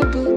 trouble.